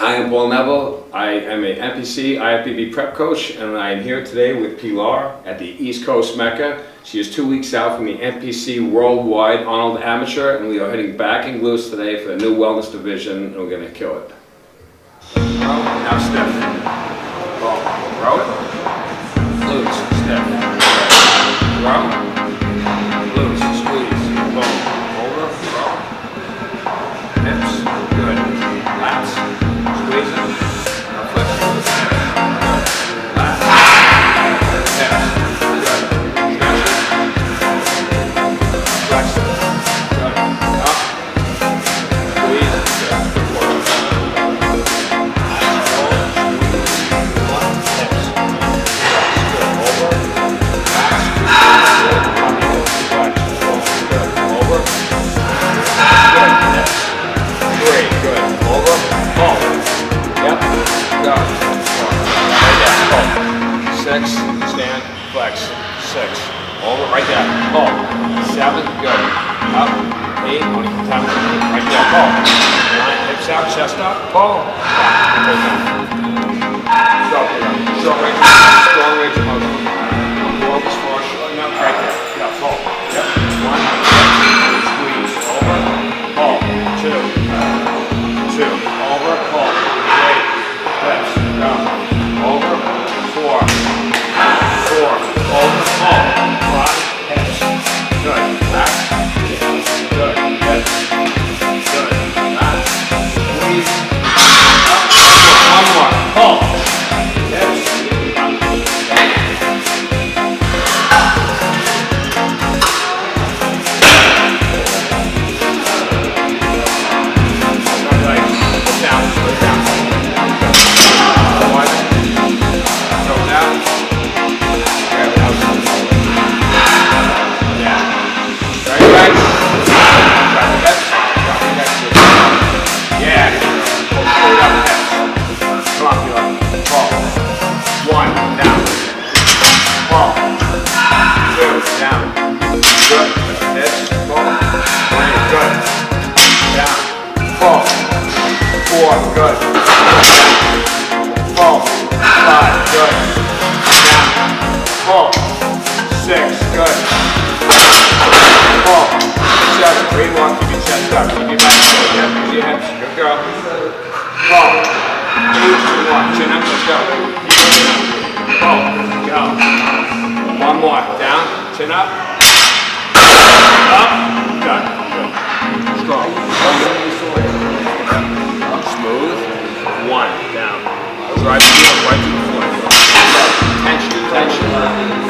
I am Paul Neville. I am a NPC IFBB prep coach, and I am here today with Pilar at the East Coast Mecca. She is two weeks out from the NPC Worldwide Arnold Amateur, and we are heading back in Glutes today for the new wellness division, and we're going to kill it. Now step. Row. Glutes. Step. Row. Right there, pull. Seven, go. Up, eight, only time, right there, pull. Nine, hips out, chest up, pull. Drop it up. Short range, strong range of motion. Chin up. Let's go. One more, down, chin up. Up, Done. Good. Strong. Smooth. One. Down. Drive the heel right to the floor. Tension. Tension.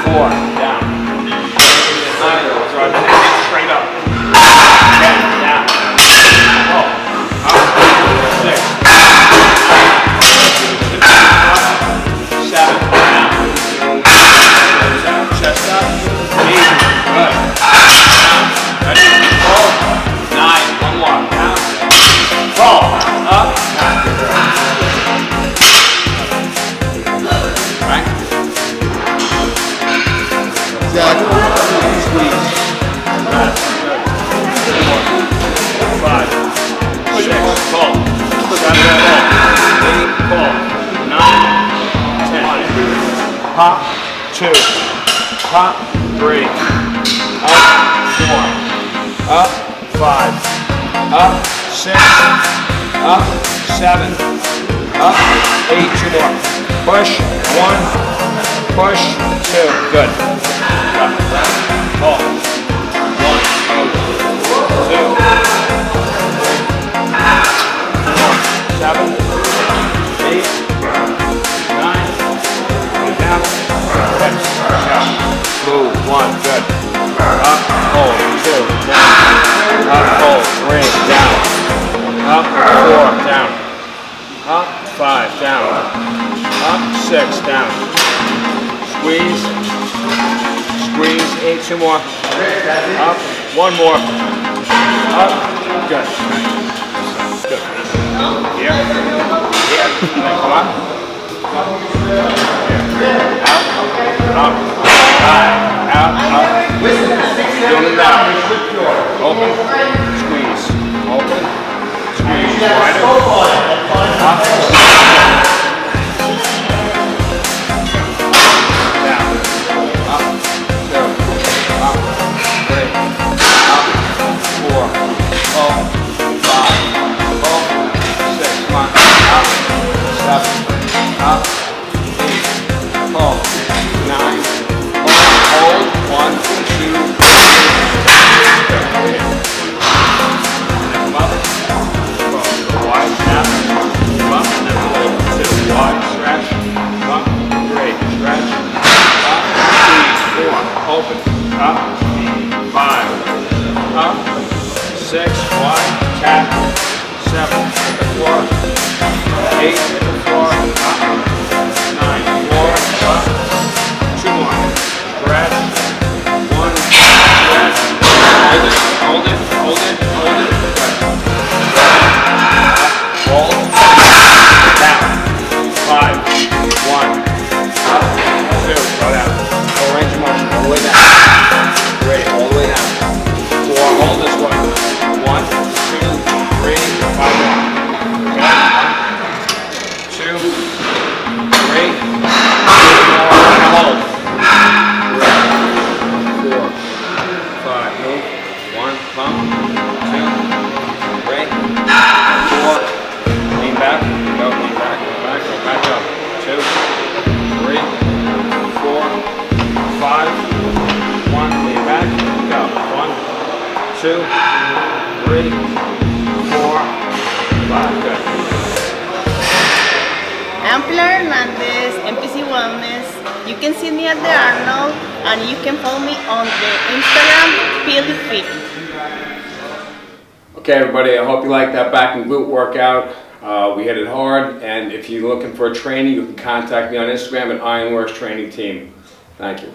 Four. Down. Pop, two. Pop, three. Up, four. Up, five. Up, six. Up, seven. Up, eight. Two more. Push, one. Push, two. Good. One, two. Two more. Up. One more. Up. Good. Good. Here. Here. Come on. Here. Out. Up. High. Out. Up. Doing it now. Open. Squeeze. Open. Squeeze. Wider. Up. two, three, four, five. Good. I'm Pilar Hernandez, NPC Wellness. You can see me at the Arnold and you can follow me on the Instagram, PillyFit. Okay everybody, I hope you liked that back and glute workout. Uh, we hit it hard and if you're looking for a training, you can contact me on Instagram at Ironworks Training Team. Thank you.